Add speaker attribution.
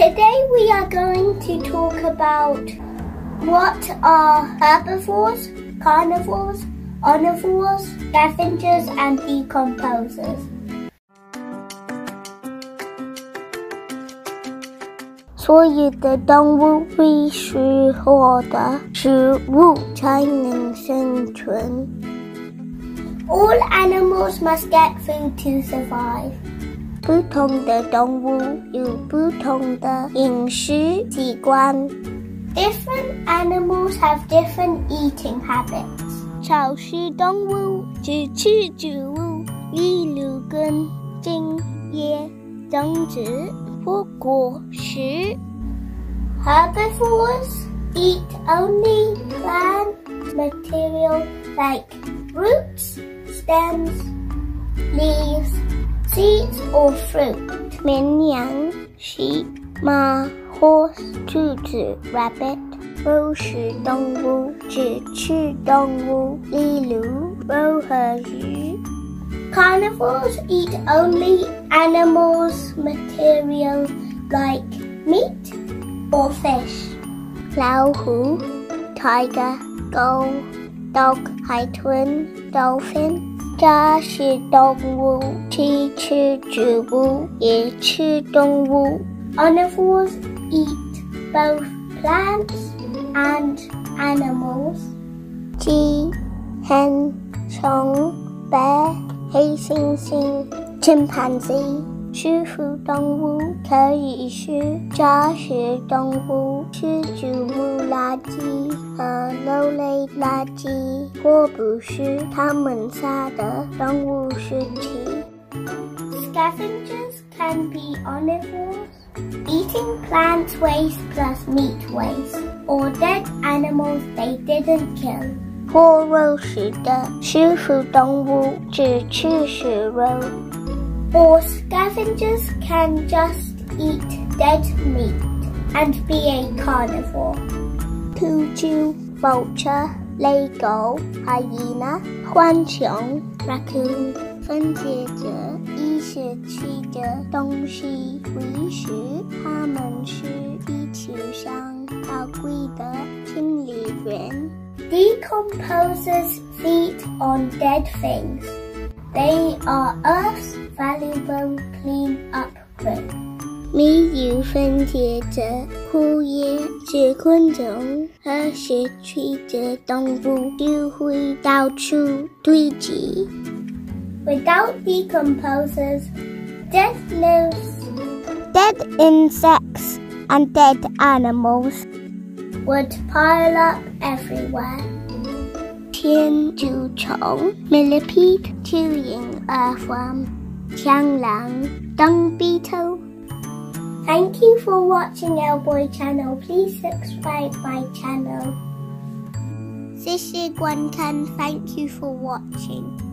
Speaker 1: Today we are going to talk about what are herbivores, carnivores, omnivores, scavengers and decomposers.
Speaker 2: 所有的动物必须获得食物才能生存。
Speaker 1: All animals must get food to survive.
Speaker 2: 不同的动物有不同的饮食习惯。
Speaker 1: Different animals have different eating habits.
Speaker 2: 草食动物只吃植物，例如根、茎、叶、种子或果实。
Speaker 1: Herbivores eat only plant material like roots, stems, leaves, seeds or fruit.
Speaker 2: Minyang sheep. Ma, horse. Chu rabbit. Wu Shi Dong Wu, Zhi Chu Dong Wu, Li Lu,
Speaker 1: Carnivores eat only animals' material like meat or fish.
Speaker 2: Lao Hu, tiger, gull, dog, hai dolphin. 杂食动物既吃植物也吃动物。
Speaker 1: Omnivores eat both plants and animals.
Speaker 2: 鸡、hen、熊、bear、黑猩猩、chimpanzee。 食腐动物可以是杂食动物，吃植物垃圾和肉类垃圾，或不是它们杀的动物尸体。
Speaker 1: Scavengers can be omnivores, eating plant waste plus meat waste, or dead animals they didn't kill.
Speaker 2: 或肉食的食腐动物只吃食肉。
Speaker 1: Or scavengers can just eat dead meat and be a carnivore.
Speaker 2: 秃鹫、vulture、雷狗、hyena、浣熊、raccoon 分解着已失去的东西为食，它们是地球上宝贵的清理员。
Speaker 1: Decomposers feed on dead things. They are Earth's valuable clean-up group.
Speaker 2: 没有分解着枯叶是昆虫和失去的动物就会到处堆积。
Speaker 1: Without decomposers, dead leaves
Speaker 2: Dead insects and dead animals.
Speaker 1: would pile up everywhere.
Speaker 2: 天蛀虫 millipede, Turing earthworm, Changlang, dung beetle.
Speaker 1: Thank you for watching LBoy channel. Please subscribe my channel.
Speaker 2: This is Guantan. Thank you for watching.